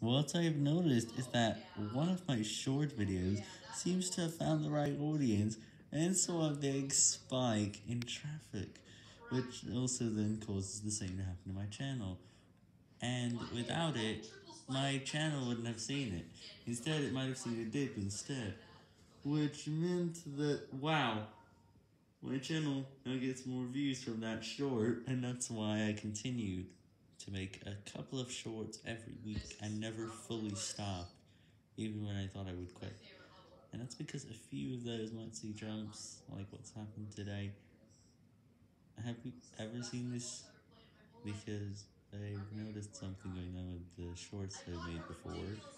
What I've noticed is that one of my short videos seems to have found the right audience and saw a big spike in traffic, which also then causes the same to happen to my channel, and without it, my channel wouldn't have seen it, instead it might have seen a dip instead, which meant that, wow, my channel now gets more views from that short, and that's why I continued to make a couple of shorts every week and never fully stop, even when I thought I would quit. And that's because a few of those might see jumps, like what's happened today. Have you ever seen this? Because I've noticed something going on with the shorts I've made before.